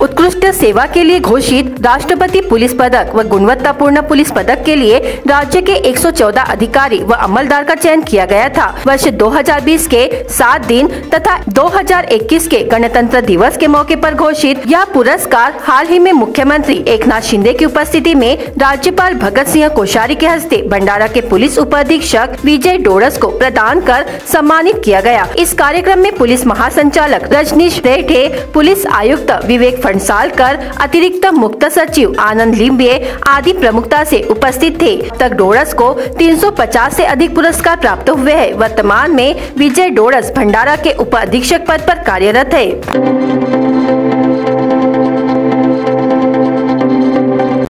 उत्कृष्ट सेवा के लिए घोषित राष्ट्रपति पुलिस पदक व गुणवत्तापूर्ण पुलिस पदक के लिए राज्य के 114 अधिकारी व अमलदार का चयन किया गया था। वर्ष 2020 के सात दिन तथा 2021 के गणतंत्र दिवस के मौके पर घोषित यह पुरस्कार हाल ही में मुख्यमंत्री एकनाथ शिंदे की उपस्थिति में राज्यपाल भगत सिंह कोश्यारी के हस्ते भंडारा के पुलिस उपाधीक्षक विजय डोरस को प्रदान कर सम्मानित किया गया। इस कार्यक्रम में पुलिस महासंचालक रजनीश रेठे पुलिस आयुक्त विवेक फंसालकर अतिरिक्त मुक्त सचिव आनंद लिम्बे आदि प्रमुखता से उपस्थित थे। तक डोरस को 350 से अधिक पुरस्कार प्राप्त हुए हैं। वर्तमान में विजय डोरस भंडारा के उप अधीक्षक पद पर कार्यरत है।